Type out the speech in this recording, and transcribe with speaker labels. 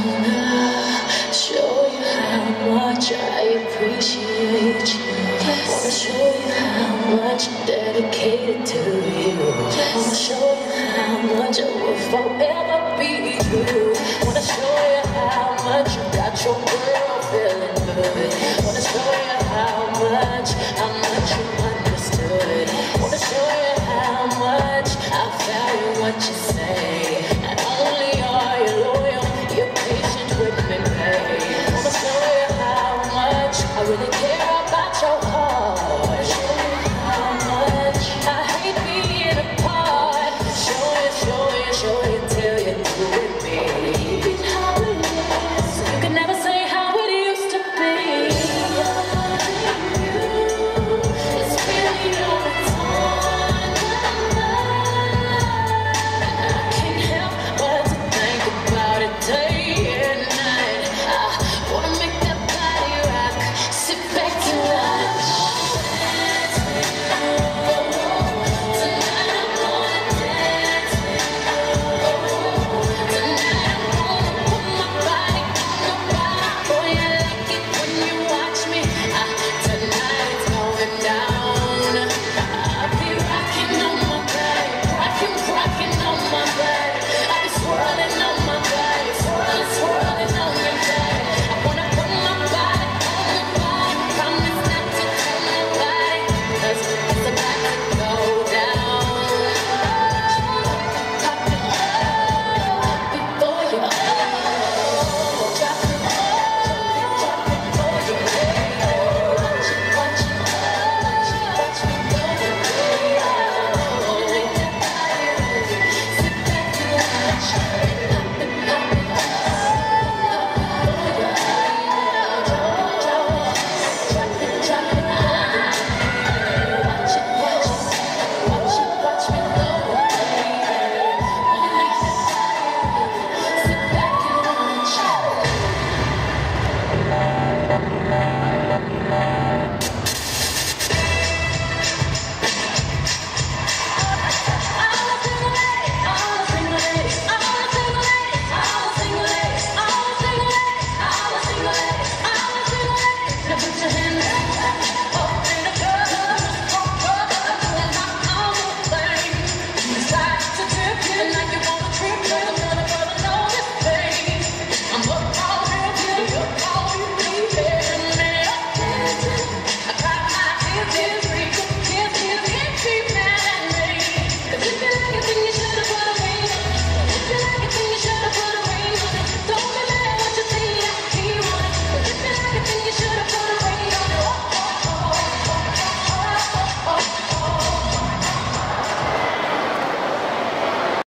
Speaker 1: wanna show you how much I appreciate you. Yes. Wanna show you how much I'm dedicated to you. Yes. Wanna show you how much I will forever be true. Wanna show you how much you got your world feeling good. Wanna show you how much, how much you understood. Wanna show you how much I value what you said.